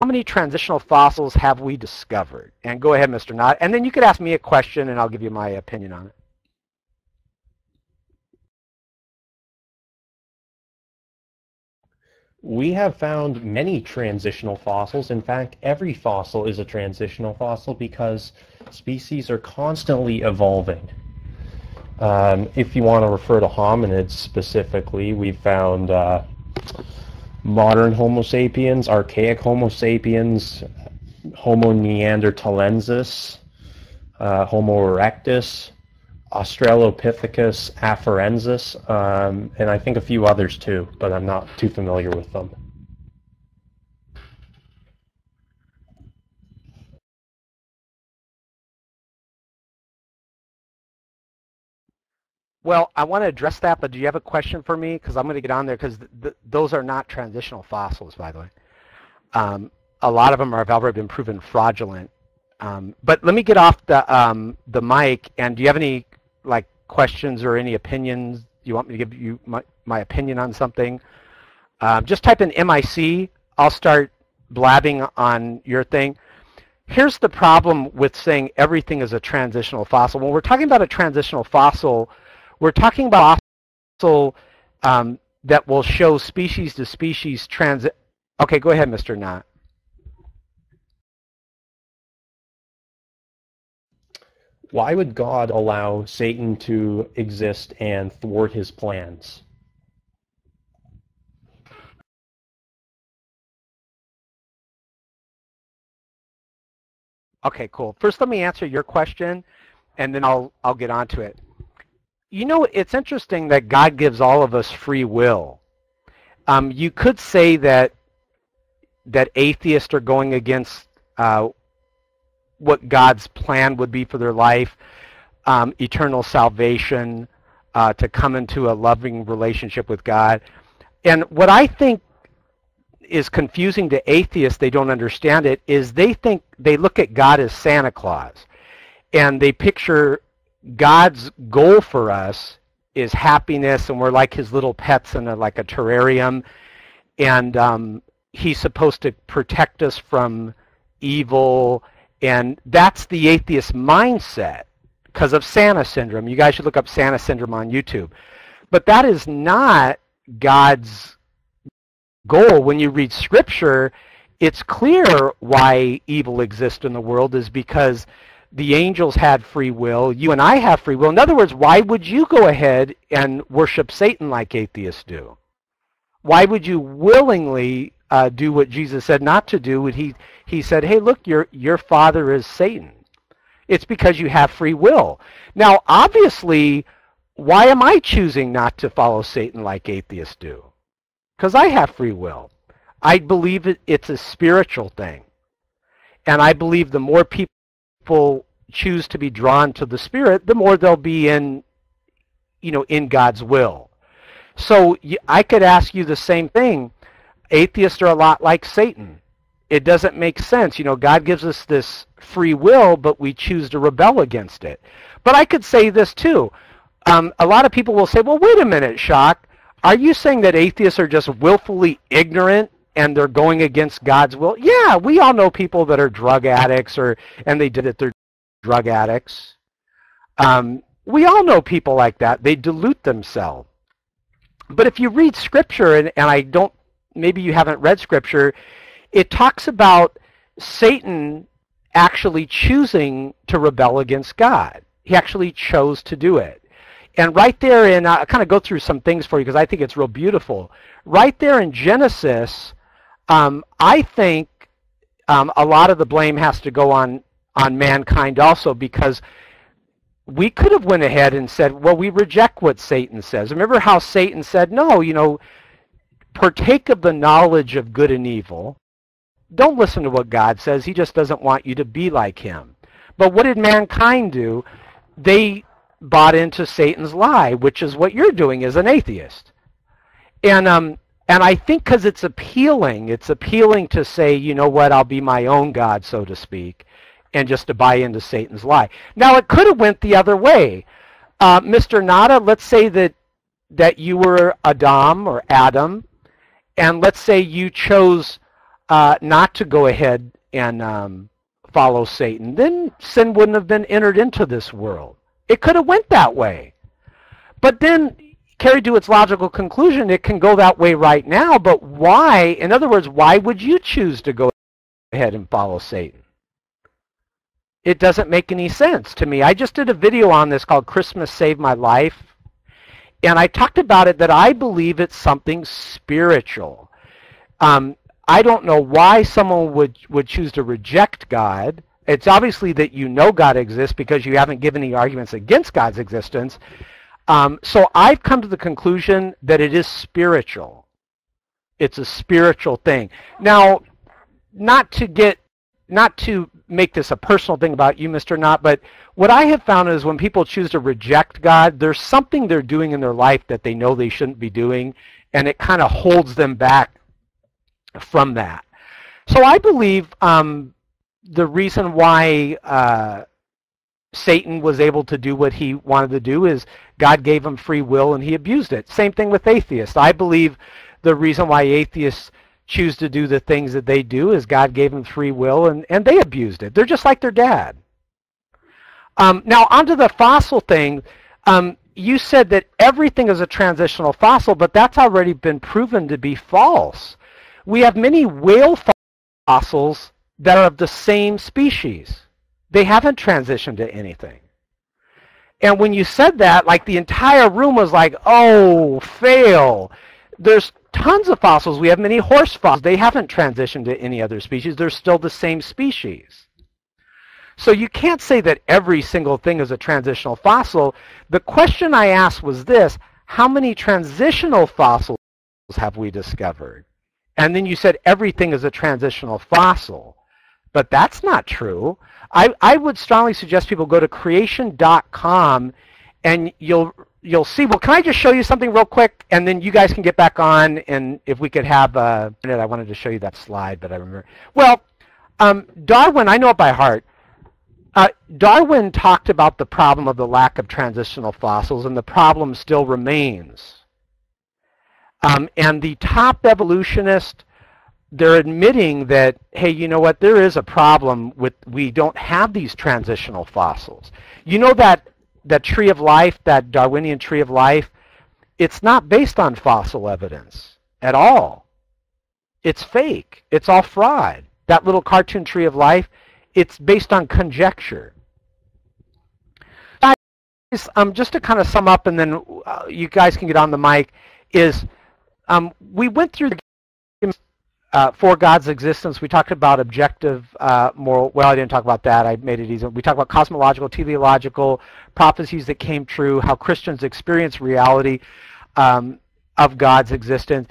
How many transitional fossils have we discovered? And go ahead, Mr. Knott. And then you could ask me a question, and I'll give you my opinion on it. We have found many transitional fossils. In fact, every fossil is a transitional fossil because species are constantly evolving. Um, if you want to refer to hominids specifically, we've found uh, modern Homo sapiens, archaic Homo sapiens, Homo neanderthalensis, uh, Homo erectus, Australopithecus afarensis, um, and I think a few others too, but I'm not too familiar with them. Well, I want to address that, but do you have a question for me? Because I'm going to get on there because th th those are not transitional fossils, by the way. Um, a lot of them have already been proven fraudulent. Um, but let me get off the um, the mic. And do you have any like questions or any opinions? You want me to give you my, my opinion on something? Um, just type in MIC. I'll start blabbing on your thing. Here's the problem with saying everything is a transitional fossil. When we're talking about a transitional fossil, we're talking about a fossil um, that will show species to species transit. Okay, go ahead, Mr. Knott. Why would God allow Satan to exist and thwart his plans? Okay, cool. First, let me answer your question, and then I'll I'll get onto it. You know, it's interesting that God gives all of us free will. Um, you could say that that atheists are going against uh, what God's plan would be for their life, um, eternal salvation, uh, to come into a loving relationship with God. And what I think is confusing to atheists, they don't understand it, is they think they look at God as Santa Claus. And they picture God's goal for us is happiness, and we're like his little pets in a, like a terrarium. And um, he's supposed to protect us from evil and that's the atheist mindset because of Santa syndrome. You guys should look up Santa syndrome on YouTube. But that is not God's goal. When you read scripture, it's clear why evil exists in the world is because the angels had free will. You and I have free will. In other words, why would you go ahead and worship Satan like atheists do? Why would you willingly uh, do what Jesus said not to do? Would he he said, hey, look, your, your father is Satan. It's because you have free will. Now, obviously, why am I choosing not to follow Satan like atheists do? Because I have free will. I believe it, it's a spiritual thing. And I believe the more people choose to be drawn to the Spirit, the more they'll be in, you know, in God's will. So I could ask you the same thing. Atheists are a lot like Satan. It doesn't make sense. You know, God gives us this free will, but we choose to rebel against it. But I could say this too. Um, a lot of people will say, well, wait a minute, Shock. Are you saying that atheists are just willfully ignorant and they're going against God's will? Yeah, we all know people that are drug addicts or and they did it they're drug addicts. Um, we all know people like that. They dilute themselves. But if you read scripture, and, and I don't, maybe you haven't read scripture, it talks about Satan actually choosing to rebel against God. He actually chose to do it. And right there in, I'll kind of go through some things for you because I think it's real beautiful. Right there in Genesis, um, I think um, a lot of the blame has to go on on mankind also because we could have went ahead and said, well, we reject what Satan says. Remember how Satan said, no, you know, partake of the knowledge of good and evil. Don't listen to what God says. He just doesn't want you to be like him. But what did mankind do? They bought into Satan's lie, which is what you're doing as an atheist. And um, and I think because it's appealing, it's appealing to say, you know what, I'll be my own God, so to speak, and just to buy into Satan's lie. Now, it could have went the other way. Uh, Mr. Nada, let's say that that you were Adam or Adam, and let's say you chose uh, not to go ahead and um, follow Satan, then sin wouldn't have been entered into this world. It could have went that way. But then carried to its logical conclusion, it can go that way right now, but why, in other words, why would you choose to go ahead and follow Satan? It doesn't make any sense to me. I just did a video on this called Christmas Saved My Life, and I talked about it that I believe it's something spiritual. Um, I don't know why someone would, would choose to reject God. It's obviously that you know God exists because you haven't given any arguments against God's existence. Um, so I've come to the conclusion that it is spiritual. It's a spiritual thing. Now, not to get, not to make this a personal thing about you, Mr. Knott, but what I have found is when people choose to reject God, there's something they're doing in their life that they know they shouldn't be doing, and it kind of holds them back from that. So I believe um, the reason why uh, Satan was able to do what he wanted to do is God gave him free will and he abused it. Same thing with atheists. I believe the reason why atheists choose to do the things that they do is God gave them free will and, and they abused it. They're just like their dad. Um, now, onto the fossil thing. Um, you said that everything is a transitional fossil, but that's already been proven to be false. We have many whale fossils that are of the same species. They haven't transitioned to anything. And when you said that, like the entire room was like, oh, fail. There's tons of fossils. We have many horse fossils. They haven't transitioned to any other species. They're still the same species. So you can't say that every single thing is a transitional fossil. The question I asked was this, how many transitional fossils have we discovered? And then you said everything is a transitional fossil. But that's not true. I, I would strongly suggest people go to creation.com and you'll you'll see. Well, can I just show you something real quick, and then you guys can get back on. And if we could have a minute, I wanted to show you that slide, but I remember. Well, um, Darwin, I know it by heart. Uh, Darwin talked about the problem of the lack of transitional fossils, and the problem still remains. Um, and the top evolutionist they're admitting that, hey, you know what, there is a problem with we don't have these transitional fossils. You know that, that tree of life, that Darwinian tree of life, it's not based on fossil evidence at all. It's fake. It's all fraud. That little cartoon tree of life, it's based on conjecture. Um, just to kind of sum up, and then uh, you guys can get on the mic, is um, we went through uh, for God's existence, we talked about objective uh, moral. Well, I didn't talk about that. I made it easy. We talked about cosmological, teleological prophecies that came true, how Christians experience reality um, of God's existence,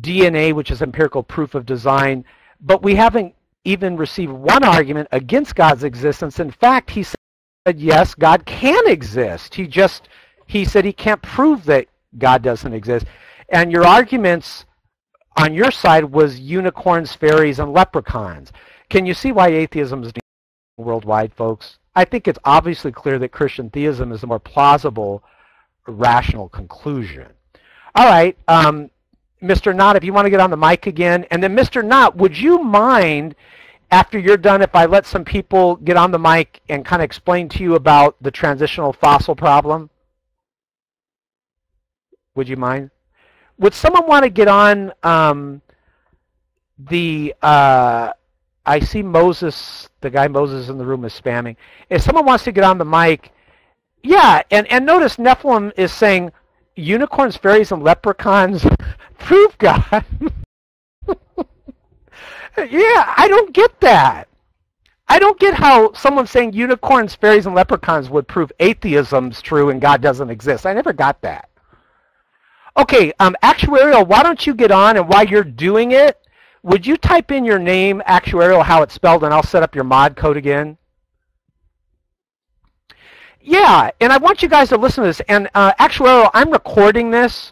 DNA, which is empirical proof of design. But we haven't even received one argument against God's existence. In fact, he said, yes, God can exist. He just he said he can't prove that God doesn't exist. And your arguments on your side was unicorns, fairies, and leprechauns. Can you see why atheism is worldwide, folks? I think it's obviously clear that Christian theism is the more plausible, rational conclusion. All right, um, Mr. Knott, if you want to get on the mic again, and then Mr. Knott, would you mind after you're done if I let some people get on the mic and kind of explain to you about the transitional fossil problem? Would you mind? Would someone want to get on um, the? Uh, I see Moses, the guy Moses in the room is spamming. If someone wants to get on the mic, yeah, and and notice Nephilim is saying unicorns, fairies, and leprechauns prove God. yeah, I don't get that. I don't get how someone saying unicorns, fairies, and leprechauns would prove atheism's true and God doesn't exist. I never got that. Okay, um, actuarial, why don't you get on and while you're doing it, would you type in your name, actuarial, how it's spelled, and I'll set up your mod code again? Yeah, and I want you guys to listen to this. And uh, actuarial, I'm recording this,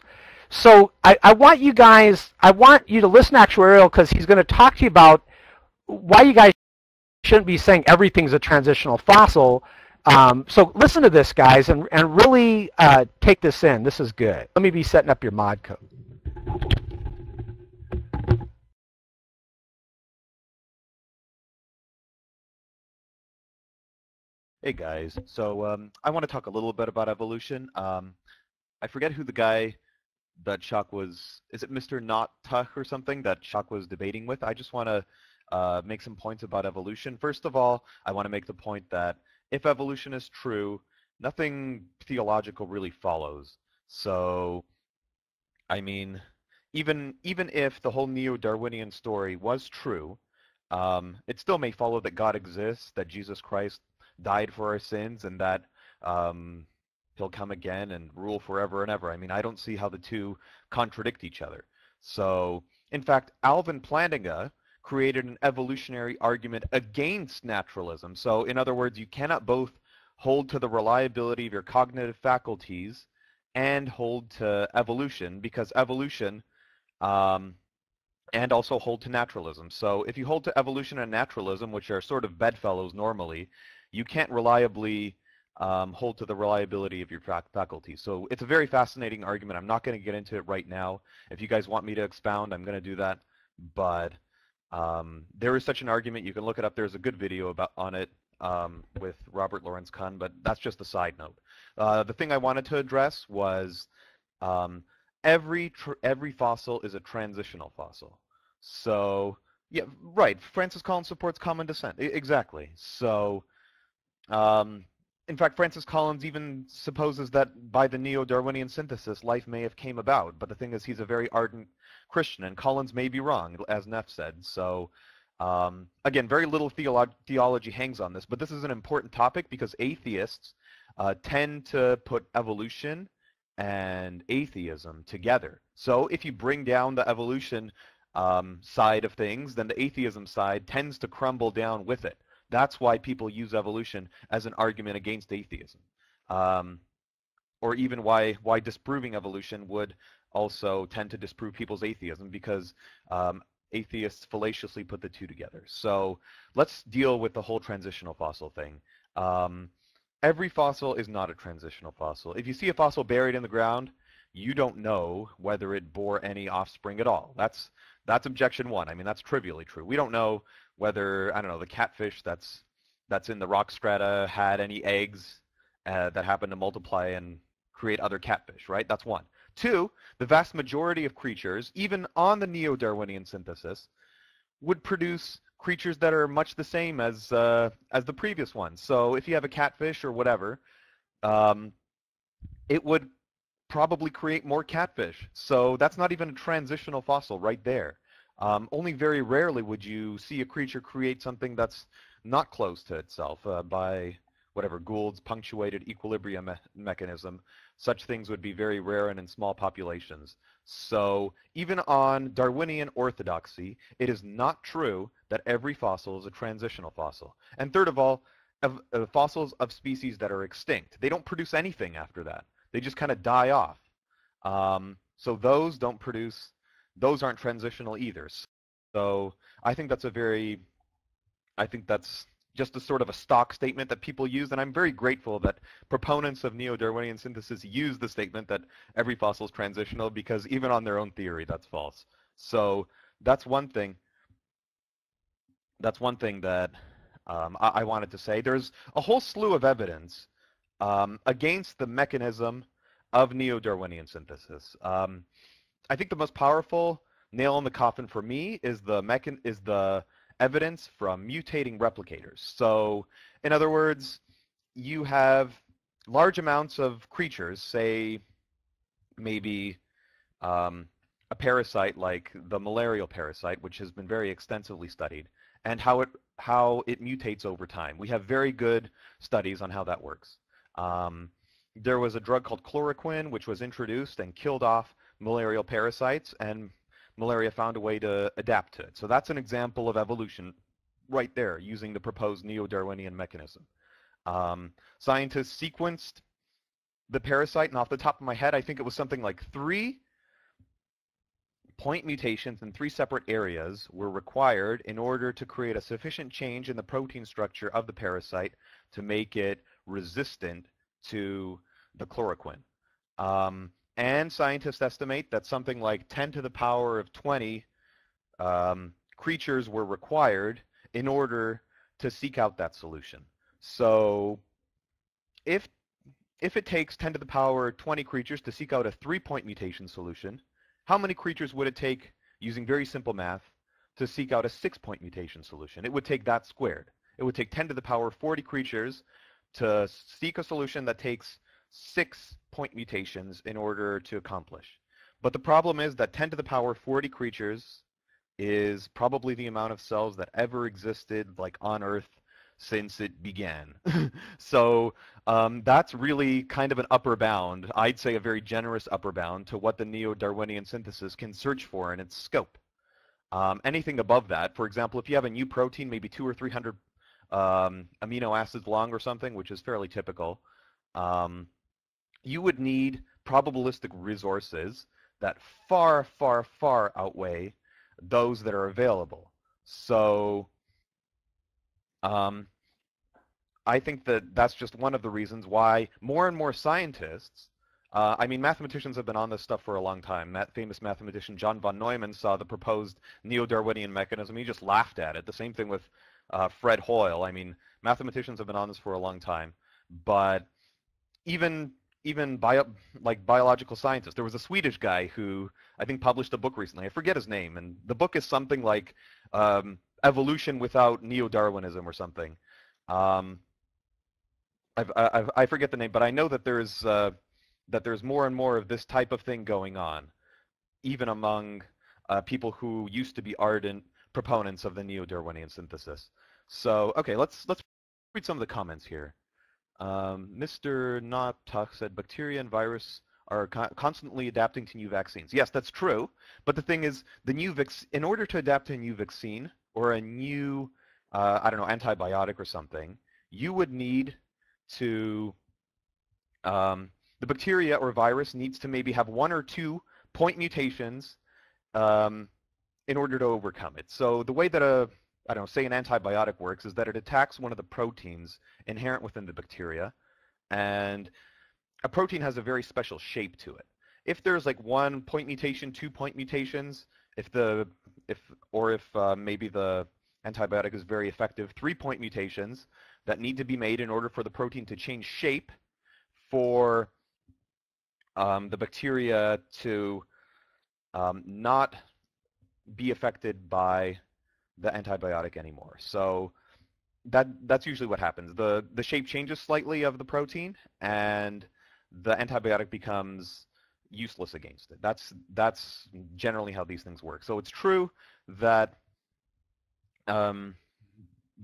so I, I want you guys, I want you to listen to actuarial because he's going to talk to you about why you guys shouldn't be saying everything's a transitional fossil um, so listen to this, guys, and, and really uh, take this in. This is good. Let me be setting up your mod code. Hey guys, so um, I want to talk a little bit about evolution. Um, I forget who the guy that Chuck was, is it Mr. Not Tuck or something that Chuck was debating with? I just want to uh, make some points about evolution. First of all, I want to make the point that if evolution is true, nothing theological really follows. So, I mean, even even if the whole neo-Darwinian story was true, um, it still may follow that God exists, that Jesus Christ died for our sins, and that um, he'll come again and rule forever and ever. I mean, I don't see how the two contradict each other. So, in fact, Alvin Plantinga, created an evolutionary argument against naturalism. So in other words, you cannot both hold to the reliability of your cognitive faculties and hold to evolution because evolution um, and also hold to naturalism. So if you hold to evolution and naturalism, which are sort of bedfellows normally, you can't reliably um, hold to the reliability of your faculties. So it's a very fascinating argument. I'm not going to get into it right now. If you guys want me to expound, I'm going to do that. But um, there is such an argument. You can look it up. There's a good video about on it um, with Robert Lawrence Kuhn, but that's just a side note. Uh, the thing I wanted to address was um, every every fossil is a transitional fossil. So yeah, right. Francis Collins supports common descent. I exactly. So um, in fact, Francis Collins even supposes that by the neo-Darwinian synthesis, life may have came about. But the thing is, he's a very ardent Christian, and Collins may be wrong, as Neff said. So, um, again, very little theolo theology hangs on this, but this is an important topic because atheists uh, tend to put evolution and atheism together. So if you bring down the evolution um, side of things, then the atheism side tends to crumble down with it. That's why people use evolution as an argument against atheism. Um, or even why, why disproving evolution would also tend to disprove people's atheism because um, atheists fallaciously put the two together. So let's deal with the whole transitional fossil thing. Um, every fossil is not a transitional fossil. If you see a fossil buried in the ground, you don't know whether it bore any offspring at all. That's that's objection one. I mean, that's trivially true. We don't know whether I don't know the catfish that's that's in the rock strata had any eggs uh, that happened to multiply and create other catfish, right? That's one. Two, the vast majority of creatures, even on the neo-Darwinian synthesis, would produce creatures that are much the same as uh, as the previous ones. So if you have a catfish or whatever, um, it would probably create more catfish. So that's not even a transitional fossil right there. Um, only very rarely would you see a creature create something that's not close to itself uh, by whatever Gould's punctuated equilibrium me mechanism. Such things would be very rare and in small populations. So even on Darwinian orthodoxy, it is not true that every fossil is a transitional fossil. And third of all, of, uh, fossils of species that are extinct. They don't produce anything after that. They just kind of die off. Um, so those don't produce, those aren't transitional either. So I think that's a very, I think that's just a sort of a stock statement that people use, and I'm very grateful that proponents of neo-Darwinian synthesis use the statement that every fossil is transitional because even on their own theory, that's false. So that's one thing. That's one thing that um, I, I, wanted to say. There's a whole slew of evidence um, against the mechanism of neo-Darwinian synthesis. Um, I think the most powerful nail in the coffin for me is the mechan- is the evidence from mutating replicators. So in other words, you have large amounts of creatures, say maybe um, a parasite like the malarial parasite, which has been very extensively studied, and how it how it mutates over time. We have very good studies on how that works. Um, there was a drug called chloroquine, which was introduced and killed off malarial parasites, and malaria found a way to adapt to it. So that's an example of evolution right there using the proposed neo-Darwinian mechanism. Um, scientists sequenced the parasite, and off the top of my head, I think it was something like three point mutations in three separate areas were required in order to create a sufficient change in the protein structure of the parasite to make it resistant to the chloroquine. Um, and scientists estimate that something like 10 to the power of 20 um, creatures were required in order to seek out that solution. So if, if it takes 10 to the power 20 creatures to seek out a three-point mutation solution, how many creatures would it take, using very simple math, to seek out a six-point mutation solution? It would take that squared. It would take 10 to the power 40 creatures to seek a solution that takes six point mutations in order to accomplish. But the problem is that 10 to the power 40 creatures is probably the amount of cells that ever existed like on Earth since it began. so um, that's really kind of an upper bound, I'd say a very generous upper bound to what the neo-Darwinian synthesis can search for in its scope. Um, anything above that, for example, if you have a new protein, maybe two or 300 um, amino acids long or something, which is fairly typical, um, you would need probabilistic resources that far, far, far outweigh those that are available. So um, I think that that's just one of the reasons why more and more scientists, uh, I mean, mathematicians have been on this stuff for a long time. That famous mathematician John von Neumann saw the proposed neo-Darwinian mechanism. He just laughed at it. The same thing with uh, Fred Hoyle. I mean, mathematicians have been on this for a long time. But even even bio, like biological scientists. There was a Swedish guy who I think published a book recently. I forget his name, and the book is something like um, "Evolution Without Neo-Darwinism" or something. Um, I've, i forget the name, but I know that there's uh, that there's more and more of this type of thing going on, even among uh, people who used to be ardent proponents of the neo-Darwinian synthesis. So, okay, let's let's read some of the comments here. Um, Mr. Nautuck said bacteria and virus are co constantly adapting to new vaccines. Yes, that's true. But the thing is, the new in order to adapt to a new vaccine or a new, uh, I don't know, antibiotic or something, you would need to, um, the bacteria or virus needs to maybe have one or two point mutations um, in order to overcome it. So the way that a I don't know, say an antibiotic works is that it attacks one of the proteins inherent within the bacteria, and a protein has a very special shape to it. If there's like one point mutation, two point mutations, if the if or if uh, maybe the antibiotic is very effective, three point mutations that need to be made in order for the protein to change shape for um, the bacteria to um, not be affected by the antibiotic anymore. So that that's usually what happens. The the shape changes slightly of the protein and the antibiotic becomes useless against it. That's that's generally how these things work. So it's true that um,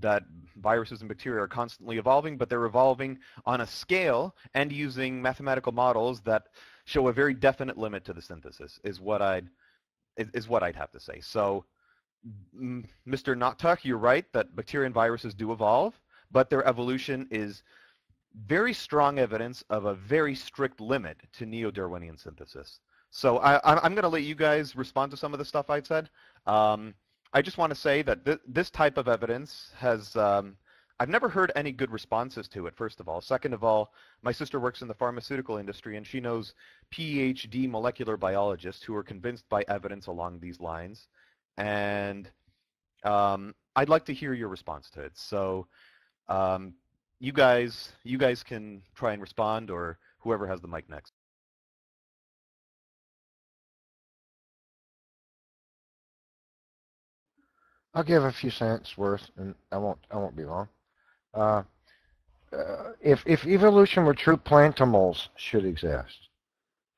that viruses and bacteria are constantly evolving, but they're evolving on a scale and using mathematical models that show a very definite limit to the synthesis. Is what I'd is, is what I'd have to say. So Mr. Nautuck, you're right that bacteria and viruses do evolve, but their evolution is very strong evidence of a very strict limit to neo-Darwinian synthesis. So I, I'm going to let you guys respond to some of the stuff I've said. Um, I just want to say that th this type of evidence has, um, I've never heard any good responses to it, first of all. Second of all, my sister works in the pharmaceutical industry and she knows PhD molecular biologists who are convinced by evidence along these lines. And um, I'd like to hear your response to it. So um, you guys, you guys can try and respond or whoever has the mic next. I'll give a few cents worth, and I won't. I won't be long. Uh, uh, if if evolution were true, plantimals should exist.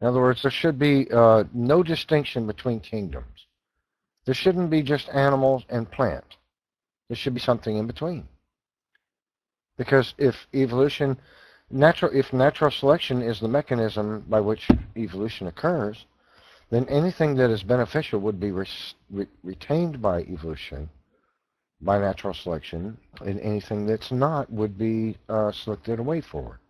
In other words, there should be uh, no distinction between kingdoms. There shouldn't be just animals and plant. There should be something in between. Because if evolution, natural, if natural selection is the mechanism by which evolution occurs, then anything that is beneficial would be re re retained by evolution, by natural selection, and anything that's not would be uh, selected away for.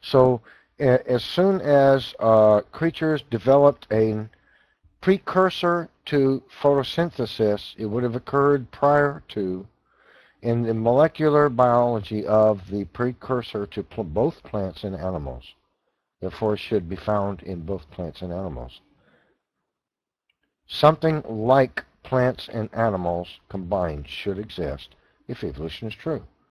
So as soon as uh, creatures developed a precursor to photosynthesis, it would have occurred prior to in the molecular biology of the precursor to pl both plants and animals. Therefore, it should be found in both plants and animals. Something like plants and animals combined should exist if evolution is true.